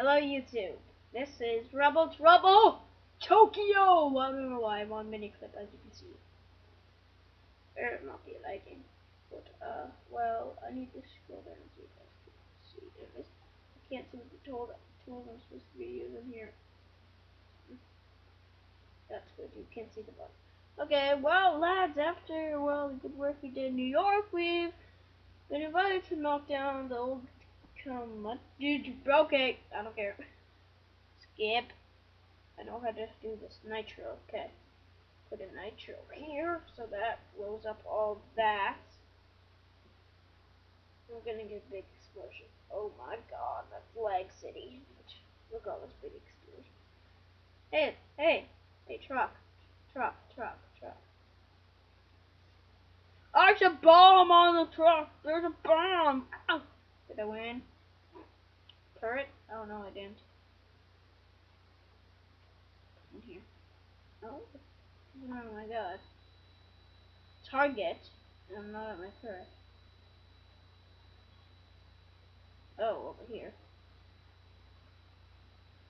Hello YouTube. This is Rubble Trouble Tokyo. I don't know why I'm on Miniclip as you can see. Or not be lagging. But uh well I need to scroll down so you guys can see this. I can't see the tool tools I'm supposed to be using here. That's good, you can't see the button. Okay, well lads, after well the good work we did in New York, we've been invited to knock down the old come on dude okay, I don't care. Skip. I know how to do this. Nitro, okay. Put a nitro here so that blows up all that. We're gonna get a big explosion. Oh my god, that's Lag City. Look at all this big explosion. Hey, hey, hey, truck, truck, truck, truck. There's a bomb on the truck. There's a bomb. Ow. Did I win? Turret? Oh no, I didn't. In here. Oh. Oh my god. Target. I'm not at my turret. Oh, over here.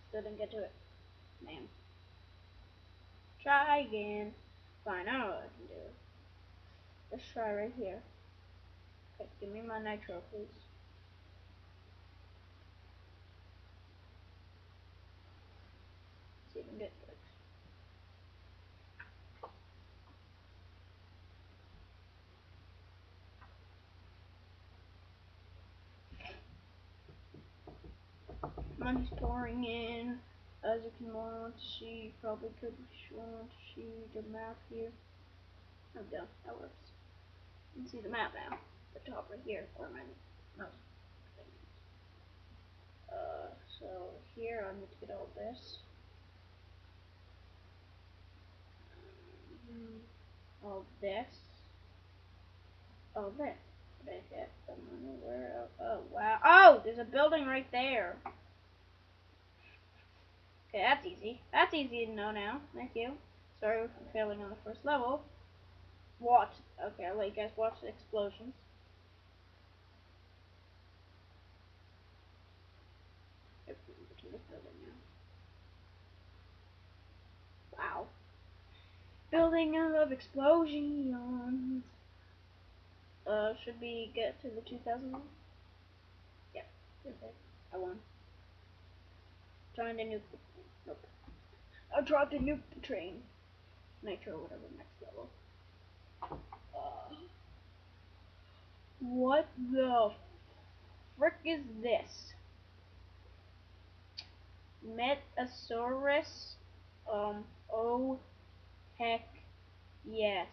Still didn't get to it. Man. Try again. Fine, I know what I can do. Let's try right here. Okay, give me my nitro, please. See if I can get this. Money's pouring in. As you can want to see, probably could want to see the map here. Oh, done. That works. You can see the map now. The top right here, or my mouse. Uh, so here I need to get all this. Um, all this. All this. Did I get the money? Where? Oh, wow. Oh, there's a building right there. Okay, that's easy. That's easy to know now. Thank you. Sorry for failing on the first level. Watch. Okay, I'll let you guys watch the explosions. Wow. Building of explosions. Uh, should we get to the 2000 one? Yeah. Okay. I won. Trying to nuke. I to nuke the train. Nitro, whatever, next level. Uh, what the frick is this? Metasaurus? Um, oh, heck, yes.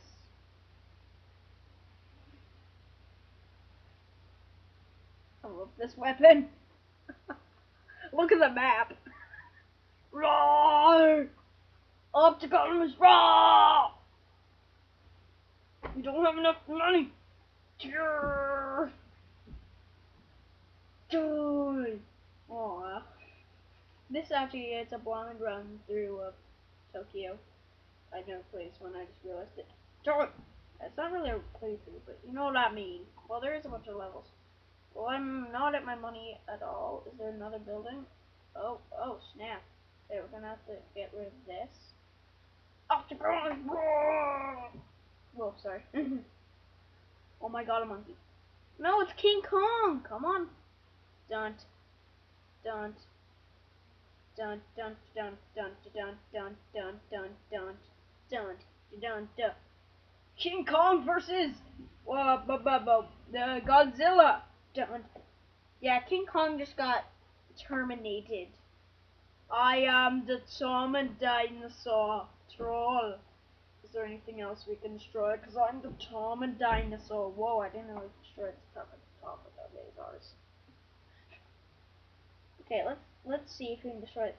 I love this weapon. Look at the map. Optimus, roar! We don't have enough money. Dude. Aww. This actually is a blind run through uh, Tokyo. I know place when I just realized it. Darn! It's not really a playthrough, but you know what I mean. Well, there is a bunch of levels. Well, I'm not at my money at all. Is there another building? Oh, oh, snap. Okay, we're gonna have to get rid of this. Octagon! Whoa, sorry. oh my god, a monkey. No, it's King Kong! Come on. Dunt. Dunt. Dunt, dunt, dunt, dunt, dunt, dunt, dunt, dunt, dunt, dunt, dunt, dunt. King Kong versus uh, bu bu bu the Godzilla. Dunt. Yeah, King Kong just got terminated. I am the Tom Dinosaur Troll. Is there anything else we can destroy? Because I'm the Tom Dinosaur. Whoa, I didn't know we destroyed stuff at the top of the lasers. Okay, let's let's see if we can destroy it.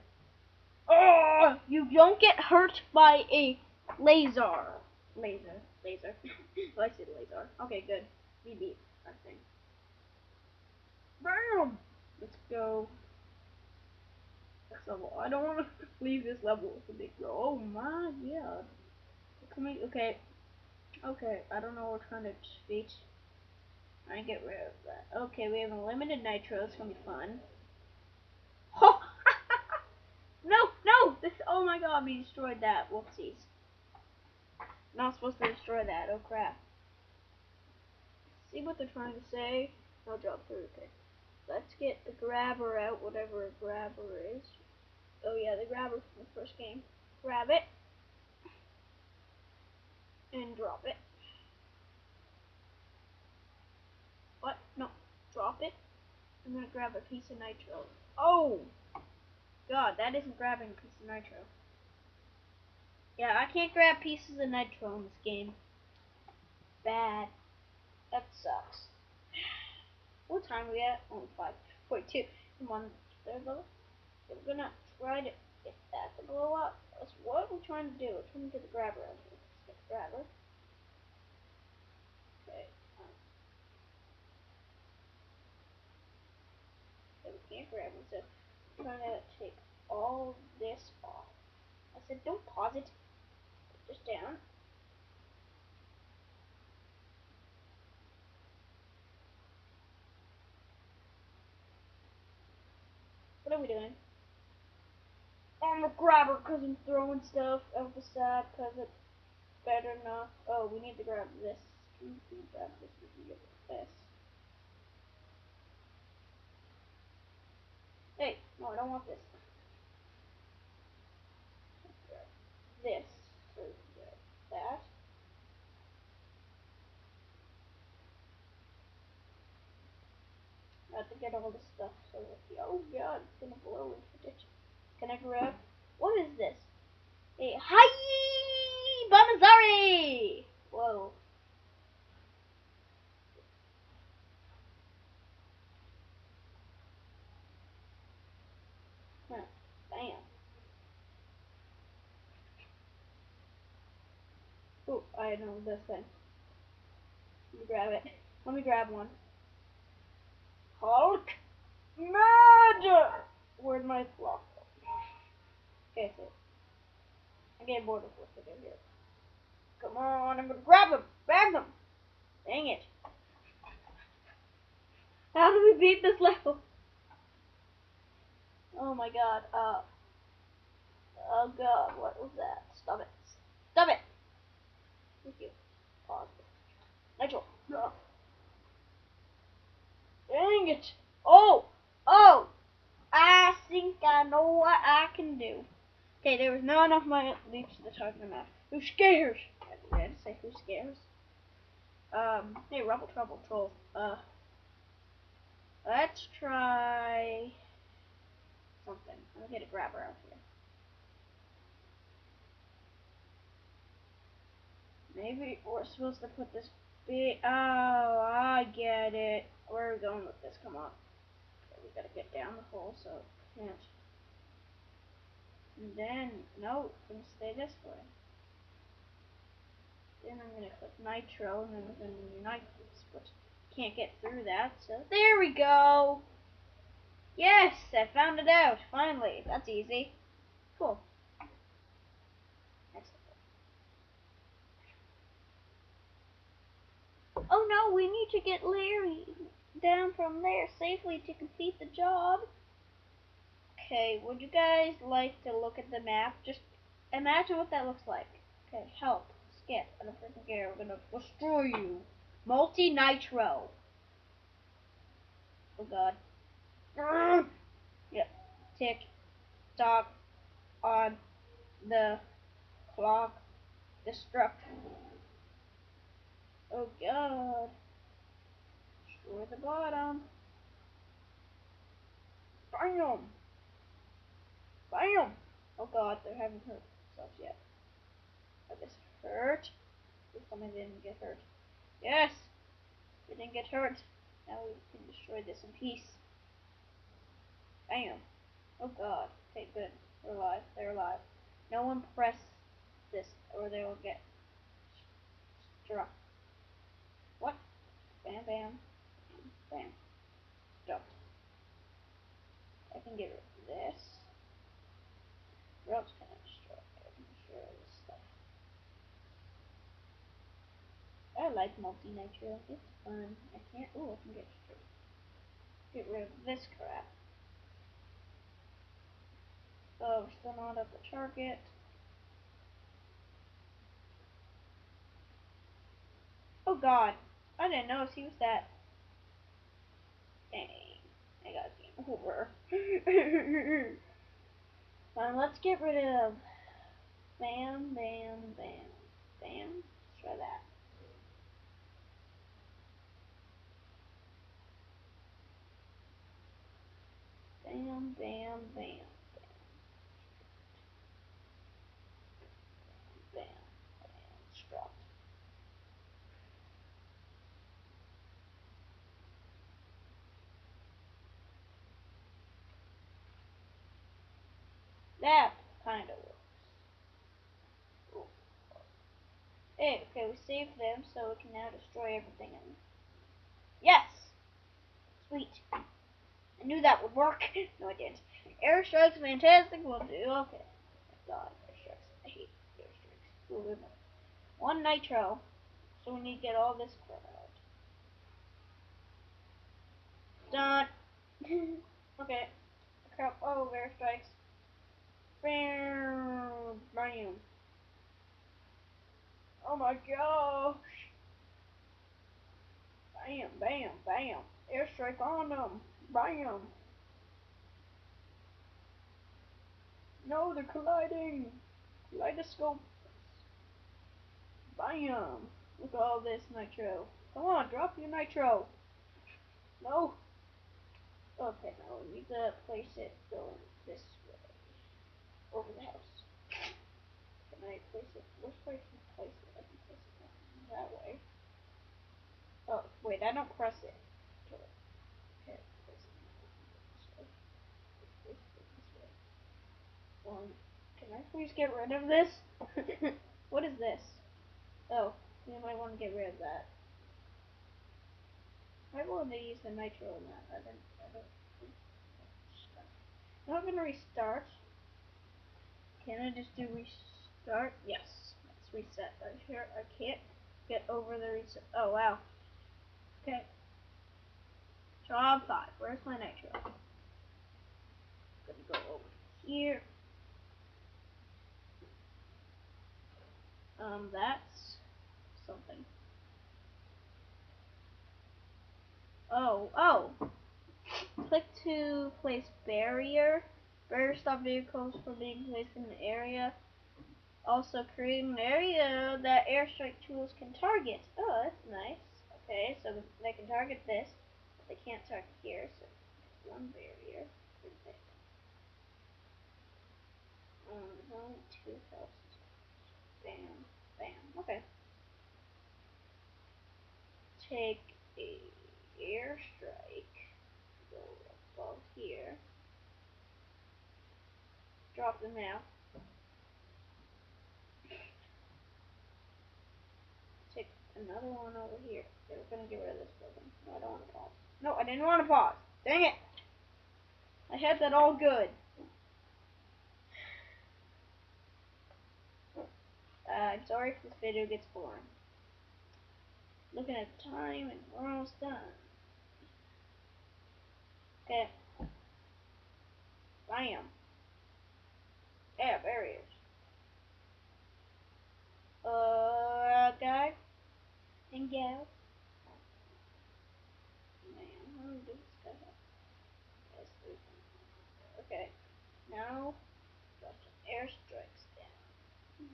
Oh, you don't get hurt by a laser. Laser. Laser. oh, I said laser. Okay, good. We beat that thing. Bam! Let's go level. I don't want to leave this level with a big. Oh my god. We, okay. Okay, I don't know what kind of speech. I get rid of that. Okay, we have a limited nitro. It's gonna be fun. Oh! no, no! This. Oh, my god, we destroyed that. Whoopsies. Not supposed to destroy that. Oh crap. See what they're trying to say? I'll drop through. Okay. Let's get the grabber out, whatever a grabber is. Oh yeah, the grabber from the first game. Grab it. And drop it. What? No. Drop it. I'm gonna grab a piece of nitro. Oh! God, that isn't grabbing a piece of nitro. Yeah, I can't grab pieces of nitro in this game. Bad. That sucks. What time are we at? Only five forty-two. Come on, third level. We're gonna try to get that to blow up. That's what we're trying to do. We're trying to get the grabber. Let's get the grabber. Okay. Um, okay, we can't grab it, so I'm trying to take all this off. I said don't pause it. Just down. What are we doing? On the grabber because I'm throwing stuff out the side because it's better not. Oh, we need to grab this. We grab this? We can get this. Hey, no, I don't want this. This. That. I have to get all the stuff so that, oh god, it's gonna blow into the Can I grab, what is this? A Hi Banazari! Whoa. Bam. Oh, I know this thing. Let me grab it. Let me grab one. Hulk Murder! Where'd my flock Okay, so I get bored of what to do here. Come on, I'm gonna grab them! Grab them! Dang it. How do we beat this level? Oh my god, uh. Oh god, what was that? Stop it. Stop it! Thank you. Pause. Nigel. No. Dang it! Oh! Oh! I think I know what I can do. Okay, there was not enough my leaps to the talking about. Who scares? I had to say who scares. Um, hey, Rubble Trouble Troll. Uh, let's try something. Let me get a grabber out here. Maybe we're supposed to put this big. Oh, I get it. Where are we going with this? Come on. Okay, we gotta get down the hole so it can't. And then, no, it's gonna stay this way. Then I'm gonna click nitro and then we're gonna unite this, but can't get through that, so there we go! Yes, I found it out, finally. That's easy. Cool. Oh no, we need to get Larry down from there safely to complete the job. Okay, would you guys like to look at the map? Just imagine what that looks like. Okay, help. Skip. I don't freaking care. We're gonna destroy you. Multi Nitro. Oh god. Yep. Tick. Stop. On. The. Clock. Destruct. Oh god. Destroy the bottom. Bam! Bam! Oh god, they haven't hurt themselves yet. I just hurt. This time I didn't get hurt. Yes! We didn't get hurt. Now we can destroy this in peace. Bam! Oh god. Okay, good. They're alive. They're alive. No one press this or they will get struck. What? Bam, bam. Bam. Jump. I can get rid of this. What else can I destroy? I can destroy this stuff. I like multi-nitro. It's fun. I can't. Oh, I can get straight. get rid of this crap. Oh, we're still not at the target. Oh god. I didn't notice he was that. Dang. I got game over. Um, let's get rid of Bam, bam, bam, bam. Try that. Bam, bam, bam. That kind of works. Hey, okay, we saved them, so we can now destroy everything. In yes! Sweet. I knew that would work. no, I didn't. Airstrike's fantastic. We'll do. Okay. God, airstrikes. I hate airstrikes. One nitro. So we need to get all this crap out. Done. okay. Crap. Oh, airstrikes. Bam! Bam! Oh my gosh! Bam, bam, bam! Airstrike on them! Bam! No, they're colliding! Kaleidoscope! Bam! Look at all this nitro. Come on, drop your nitro! No! Okay, now we need to place it going this way. Over the house. Can I place it? Which way can I place it? I can place it that way. Oh, wait, I don't press it. Okay, place can I please get rid of this? what is this? Oh, you might want to get rid of that. I want to use the nitro in that. I didn't. I don't. I'm not gonna restart. Can I just do restart? Yes. Let's reset. I here I can't get over the reset. Oh wow. Okay. Job five. Where's my nitro? Gonna go over here. Um, that's something. Oh, oh. Click to place barrier. Barrier stop vehicles from being placed in the area. Also create an area that airstrike tools can target. Oh, that's nice. Okay, so they can target this, but they can't target here, so one barrier. Um, two houses. Bam, bam. Okay. Take a airstrike. Go above here. Drop them out. Another one over here. Okay, we're gonna get rid of this building. No, I don't want to pause. No, I didn't want to pause. Dang it! I had that all good. Uh, I'm sorry if this video gets boring. Looking at the time and we're almost done. Okay. Bam. Yeah, barriers. Uh, guy and go. Man, Okay, now drop some airstrikes down.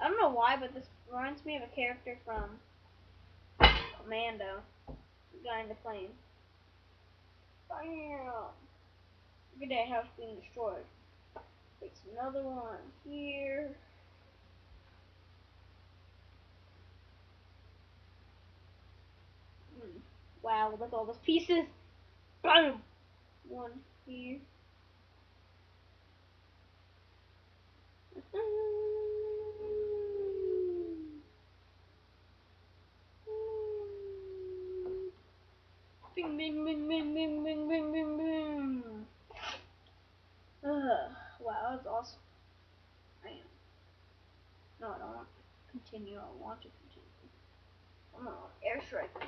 I don't know why, but this reminds me of a character from Commando. The guy in the plane. Bam! At that house being destroyed. Place another one here. Hmm. Wow, look at all those pieces. Boom! One here. object. Oh, airstrike.